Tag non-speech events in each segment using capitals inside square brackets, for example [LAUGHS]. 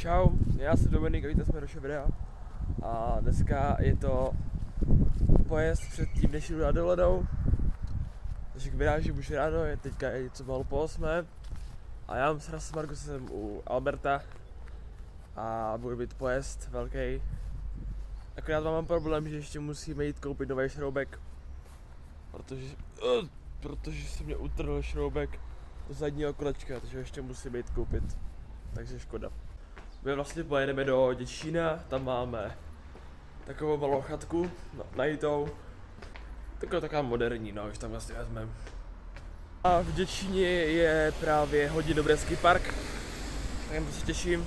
Čau, já jsem Dominik a vítám jsme do videa. A dneska je to pojezd před tím, než jdu na doledou. Takže k vyrážím už ráno, je teďka je něco malo po osmé. A já mám s Markusem u Alberta. A bude být pojezd velký. Akorát mám problém, že ještě musíme jít koupit nový šroubek. Protože, uh, protože se mě utrhl šroubek zadního kolečka, takže ještě musím jít koupit. Takže škoda. My vlastně pojedeme do Děčína, tam máme takovou malou chatku no, najitou. Taková taková moderní, no, už tam vlastně vezmeme. A v Děčíně je právě hodně dobrý park, tak se těším.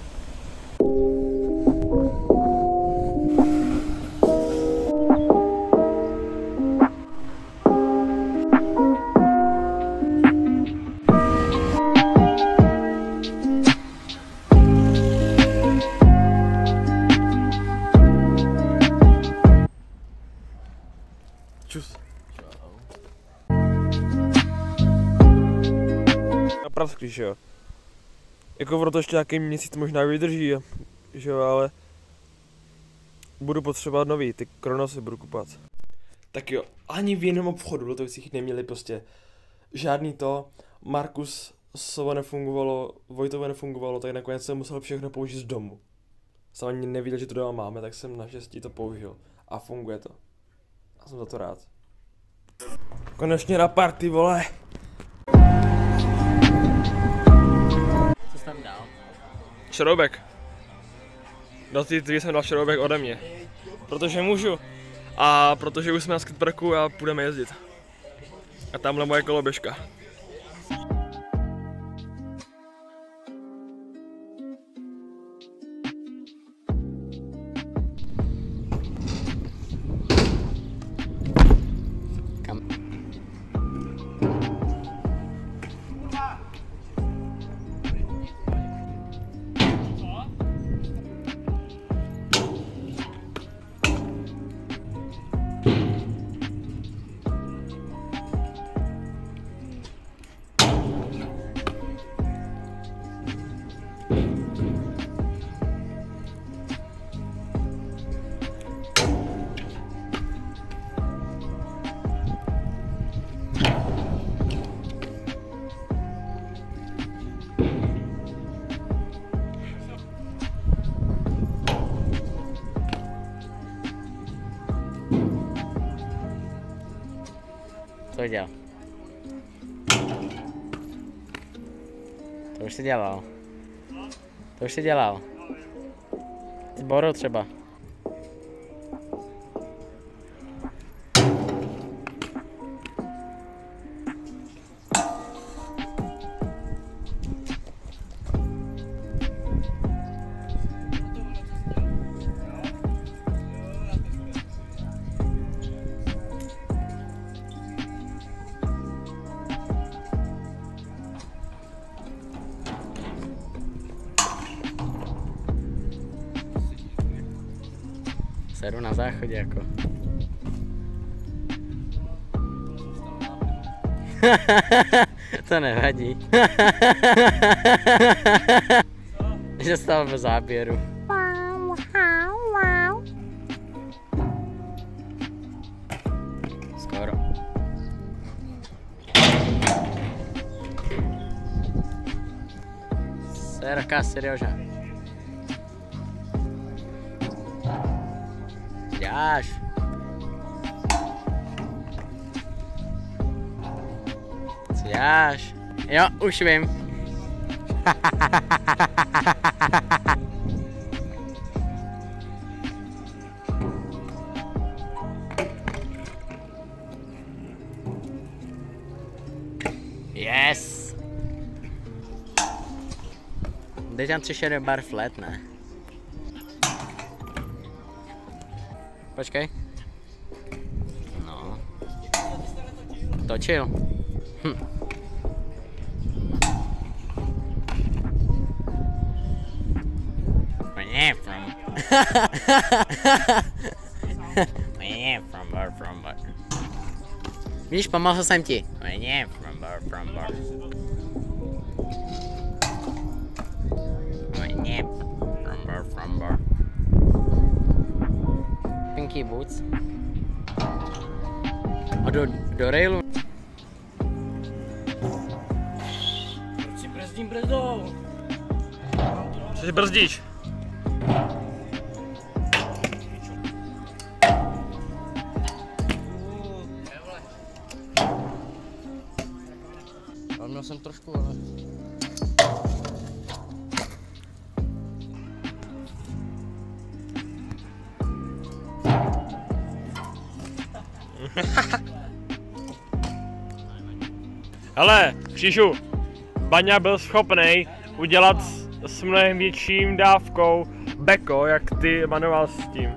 Praskli, že jo. Jako ono to ještě nějaký měsíc možná vydrží, že jo, ale budu potřebovat nový, ty kronosy budu kupovat. Tak jo, ani v jiném obchodu Lotovicích neměli prostě žádný to, Markus Sovo nefungovalo, Vojtovo nefungovalo, tak nakonec jsem musel všechno použít z domu. Jsem ani nevěděl, že to doma máme, tak jsem naštěstí to použil. A funguje to. A jsem za to rád. Konečně na party, vole. Šroubek. Do té tvý jsem dal šroubek ode mě. Protože můžu. A protože už jsme na skateparku a půjdeme jezdit. A tamhle moje koloběžka. Co dělal? To už si dělal. To už si dělal. S Borou třeba. Seru na záchodě jako. [LAUGHS] to nevadí. [LAUGHS] Že stál bez záběru. Skoro. Serka, seriózne. Děláš. Co děláš? Jo, už vím. yes! Teď tam tři bar flat, ne? Počkej. No. Točil. Hm. Where you from? Where you from? Where from? Where? Видишь, помался сам ти. Where you from? Where from? Where? Where you from? Where from? Where? Kibuc. A do, do railu. Proč si brzdím brzdou? Co si brzdíš? Ale měl jsem trošku, ale... [LAUGHS] Hele, Křížu, Baňa byl schopný udělat s, s mnohem větším dávkou beko, jak ty manoval s tím.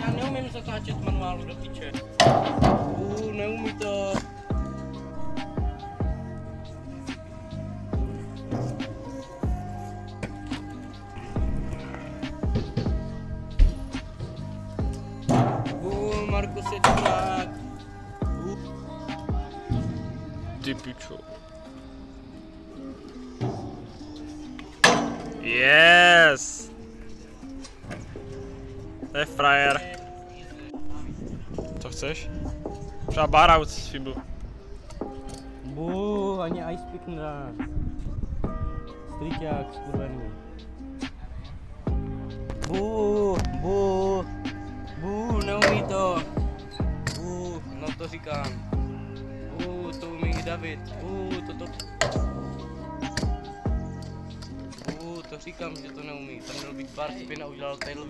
Já neumím zatáčet manuálu do piče. Uh, neumí Yes! To je frajer. Co chceš? Třeba bar out z Fibu. Bu, ani ice pick nedá. Striťák, skurvený. Bu, bu, bu, neumí to. Bu, no to říkám. Bu, to umí i David. Bu, to to... To říkám, že to neumí. Tam měl být bar spin a udělal tail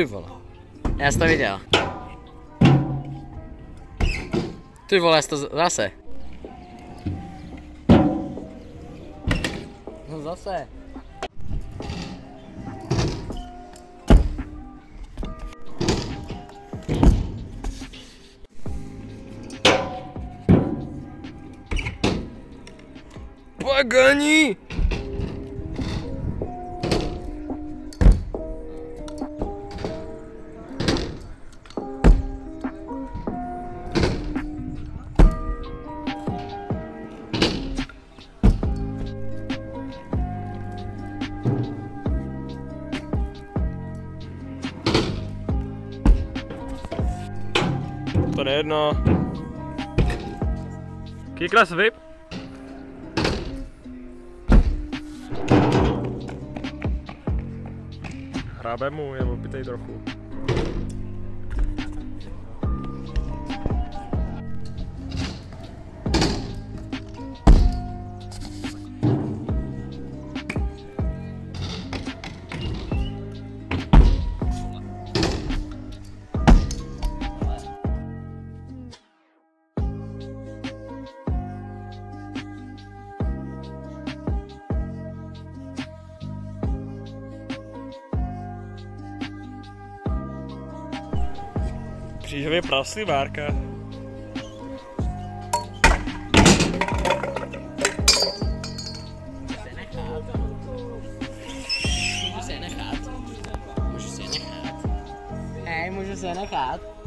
Ty vole. Já jsem to viděl. Ty vole, já jsem No nejedno. Kiklas vyp? Hrabe mu, je opitej trochu. Křížově prasli várka. Můžu se nechat. Můžu se nechat. Hej, můžu se nechat.